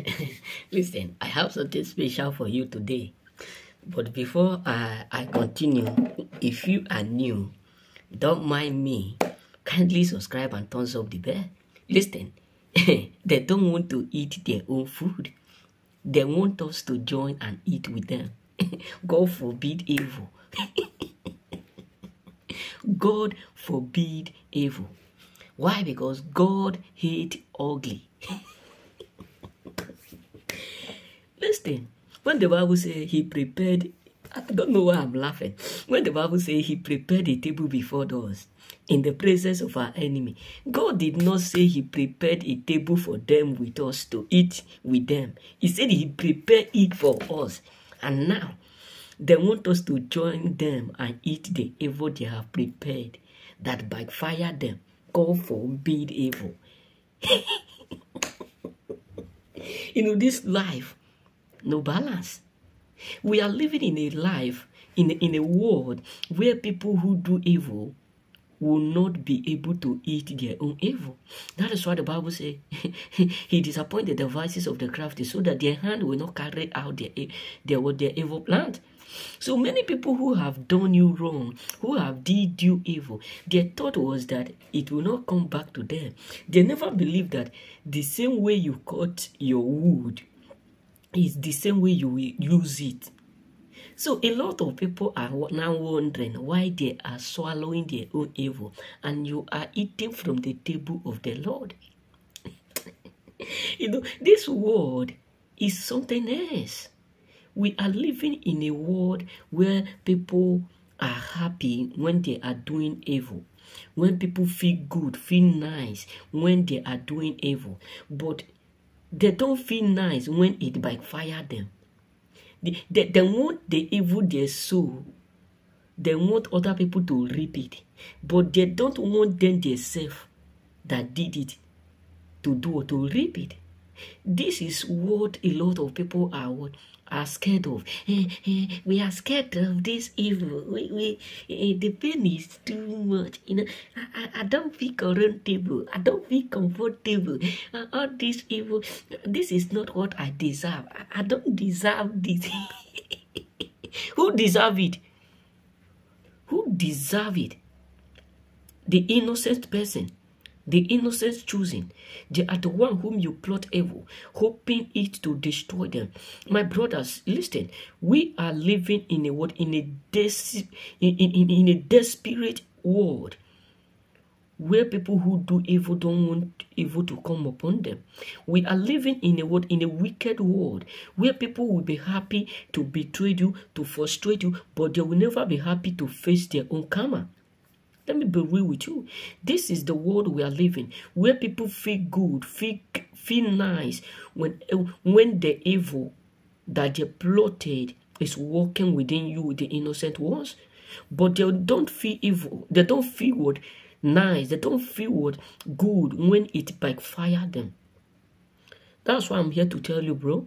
Listen, I have something special for you today. But before I, I continue, if you are new, don't mind me. Kindly subscribe and thumbs up the bell. Listen, they don't want to eat their own food. They want us to join and eat with them. God forbid evil. God forbid evil. Why? Because God hate ugly. Listen, when the Bible says he prepared, I don't know why I'm laughing. When the Bible says he prepared a table before us in the presence of our enemy, God did not say he prepared a table for them with us to eat with them. He said he prepared it for us. And now they want us to join them and eat the evil they have prepared that backfire them. God forbid evil. you know, this life, no balance. We are living in a life, in a, in a world where people who do evil will not be able to eat their own evil. That is why the Bible says he disappointed the devices of the crafty so that their hand will not carry out their, their, their evil plant. So many people who have done you wrong, who have did you evil, their thought was that it will not come back to them. They never believed that the same way you cut your wood is the same way you will use it. So a lot of people are now wondering why they are swallowing their own evil and you are eating from the table of the Lord. you know, this world is something else. We are living in a world where people are happy when they are doing evil. When people feel good, feel nice when they are doing evil. But they don't feel nice when it backfire them. They, they, they want the evil they sow. They want other people to reap it. But they don't want them themselves that did it to do or to reap it. This is what a lot of people are what are scared of. Eh, eh, we are scared of this evil. We, we, eh, the pain is too much. You know, I, I, don't feel comfortable. I don't feel comfortable. Uh, all this evil, this is not what I deserve. I, I don't deserve this. Who deserve it? Who deserve it? The innocent person the innocent choosing. They are the one whom you plot evil, hoping it to destroy them. My brothers, listen. We are living in a what in a des in, in, in a desperate world where people who do evil don't want evil to come upon them. We are living in a world in a wicked world where people will be happy to betray you, to frustrate you, but they will never be happy to face their own karma. Let me be real with you. This is the world we are living, where people feel good, feel feel nice when eh, when the evil that they plotted is working within you, the innocent ones. But they don't feel evil. They don't feel what nice. They don't feel what good when it backfire them. That's why I'm here to tell you, bro.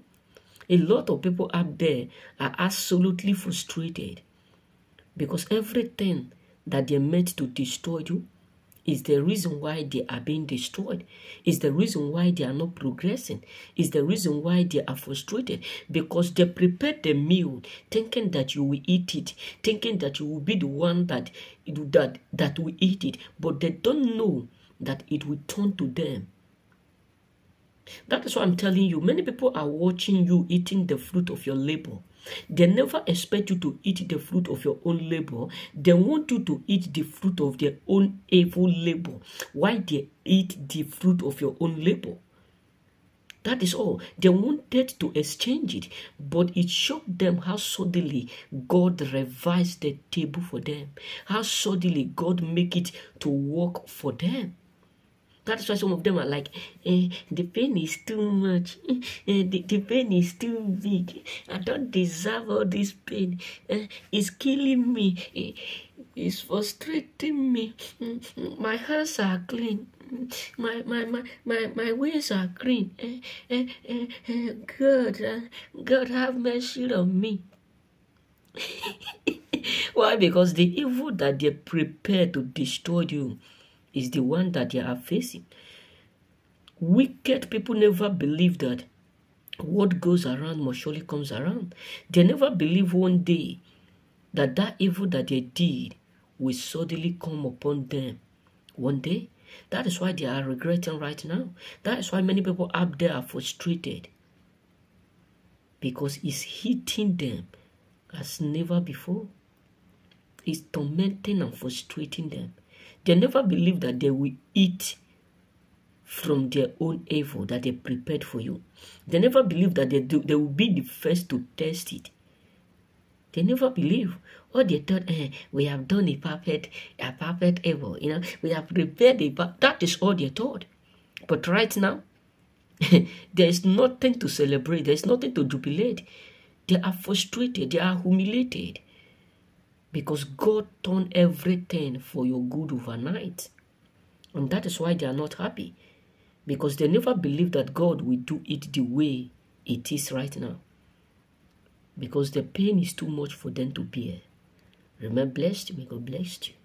A lot of people out there are absolutely frustrated because everything that they're meant to destroy you is the reason why they are being destroyed is the reason why they are not progressing is the reason why they are frustrated. Because they prepared the meal thinking that you will eat it thinking that you will be the one that that that will eat it. But they don't know that it will turn to them that is why i'm telling you many people are watching you eating the fruit of your labor they never expect you to eat the fruit of your own labor. They want you to eat the fruit of their own evil labor. Why they eat the fruit of your own labor? That is all. They wanted to exchange it, but it shocked them how suddenly God revised the table for them. How suddenly God make it to work for them. That's why some of them are like, eh, the pain is too much. Eh, the, the pain is too big. I don't deserve all this pain. Eh, it's killing me. Eh, it's frustrating me. My hands are clean. My my my my, my ways are clean. Eh, eh, eh, eh, God, God have mercy on me. Why? Because the evil that they prepare to destroy you is the one that they are facing. Wicked people never believe that what goes around must surely comes around. They never believe one day that that evil that they did will suddenly come upon them one day. That is why they are regretting right now. That is why many people up there are frustrated because it's hitting them as never before. It's tormenting and frustrating them. They never believe that they will eat from their own evil that they prepared for you. They never believe that they, do, they will be the first to test it. They never believe. Or they thought, eh, we have done a perfect, a perfect evil. You know, we have prepared a that is all they thought. But right now, there is nothing to celebrate. There is nothing to jubilate. They are frustrated. They are humiliated. Because God turned everything for your good overnight. And that is why they are not happy. Because they never believe that God will do it the way it is right now. Because the pain is too much for them to bear. Remember blessed, may God bless you.